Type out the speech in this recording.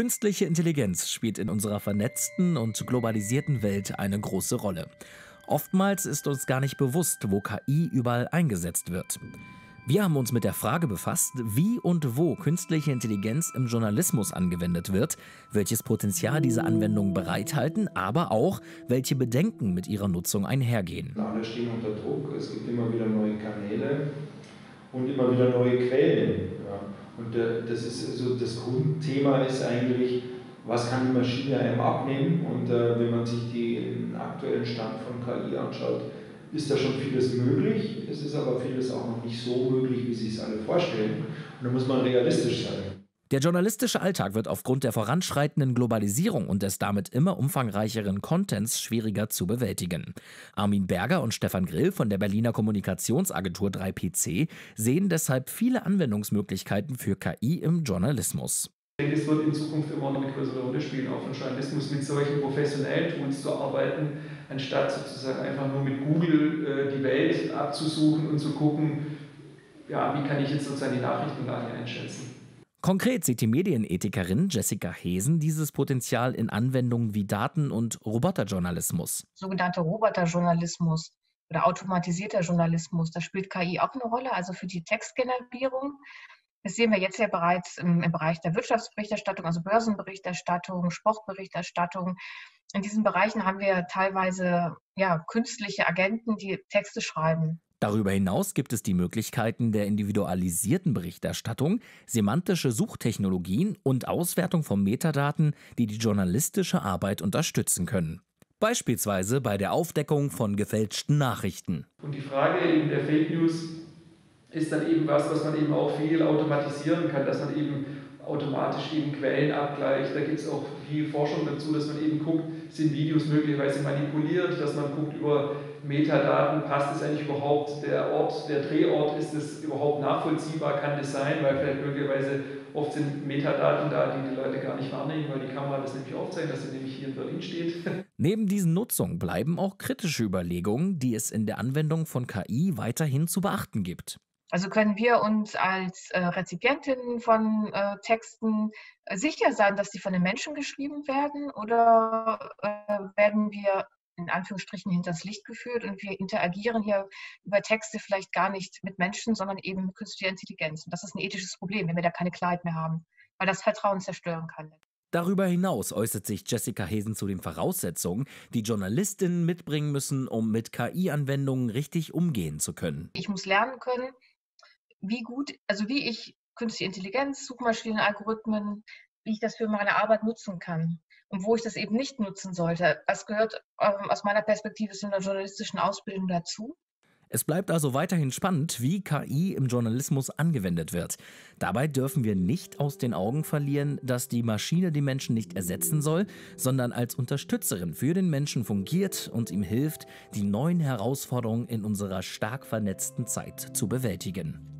Künstliche Intelligenz spielt in unserer vernetzten und globalisierten Welt eine große Rolle. Oftmals ist uns gar nicht bewusst, wo KI überall eingesetzt wird. Wir haben uns mit der Frage befasst, wie und wo künstliche Intelligenz im Journalismus angewendet wird, welches Potenzial diese Anwendungen bereithalten, aber auch, welche Bedenken mit ihrer Nutzung einhergehen. Alle stehen unter Druck, es gibt immer wieder neue Kanäle und immer wieder neue Quellen. Ja. Und das ist so das Grundthema ist eigentlich, was kann die Maschine einem abnehmen? Und äh, wenn man sich den aktuellen Stand von KI anschaut, ist da schon vieles möglich. Es ist aber vieles auch noch nicht so möglich, wie Sie es alle vorstellen. Und da muss man realistisch sein. Der journalistische Alltag wird aufgrund der voranschreitenden Globalisierung und des damit immer umfangreicheren Contents schwieriger zu bewältigen. Armin Berger und Stefan Grill von der Berliner Kommunikationsagentur 3PC sehen deshalb viele Anwendungsmöglichkeiten für KI im Journalismus. Ich denke, es wird in Zukunft immer noch eine größere Rolle spielen, auch von Journalismus mit solchen professionellen Tools zu arbeiten, anstatt sozusagen einfach nur mit Google äh, die Welt abzusuchen und zu gucken, ja, wie kann ich jetzt sozusagen die Nachrichtenlage einschätzen. Konkret sieht die Medienethikerin Jessica Hesen dieses Potenzial in Anwendungen wie Daten- und Roboterjournalismus. Sogenannter Roboterjournalismus oder automatisierter Journalismus, da spielt KI auch eine Rolle, also für die Textgenerierung. Das sehen wir jetzt ja bereits im, im Bereich der Wirtschaftsberichterstattung, also Börsenberichterstattung, Sportberichterstattung. In diesen Bereichen haben wir teilweise ja, künstliche Agenten, die Texte schreiben. Darüber hinaus gibt es die Möglichkeiten der individualisierten Berichterstattung, semantische Suchtechnologien und Auswertung von Metadaten, die die journalistische Arbeit unterstützen können. Beispielsweise bei der Aufdeckung von gefälschten Nachrichten. Und die Frage eben der Fake News ist dann eben was, was man eben auch viel automatisieren kann, dass man eben automatisch eben Quellen abgleicht. Da gibt es auch viel Forschung dazu, dass man eben guckt, sind Videos möglicherweise manipuliert, dass man guckt über Metadaten, passt es eigentlich überhaupt, der Ort, der Drehort, ist es überhaupt nachvollziehbar, kann das sein, weil vielleicht möglicherweise oft sind Metadaten da, die die Leute gar nicht wahrnehmen, weil die Kamera das nämlich aufzeigt, dass sie nämlich hier in Berlin steht. Neben diesen Nutzungen bleiben auch kritische Überlegungen, die es in der Anwendung von KI weiterhin zu beachten gibt. Also können wir uns als äh, Rezipientinnen von äh, Texten äh, sicher sein, dass die von den Menschen geschrieben werden oder äh, werden wir in Anführungsstrichen hinters Licht geführt und wir interagieren hier über Texte vielleicht gar nicht mit Menschen, sondern eben mit künstlicher Intelligenz. Und das ist ein ethisches Problem, wenn wir da keine Klarheit mehr haben, weil das Vertrauen zerstören kann. Darüber hinaus äußert sich Jessica Hesen zu den Voraussetzungen, die Journalistinnen mitbringen müssen, um mit KI-Anwendungen richtig umgehen zu können. Ich muss lernen können, wie gut, also wie ich künstliche Intelligenz, Suchmaschinen, Algorithmen, wie ich das für meine Arbeit nutzen kann und wo ich das eben nicht nutzen sollte. Das gehört ähm, aus meiner Perspektive zu einer journalistischen Ausbildung dazu. Es bleibt also weiterhin spannend, wie KI im Journalismus angewendet wird. Dabei dürfen wir nicht aus den Augen verlieren, dass die Maschine den Menschen nicht ersetzen soll, sondern als Unterstützerin für den Menschen fungiert und ihm hilft, die neuen Herausforderungen in unserer stark vernetzten Zeit zu bewältigen.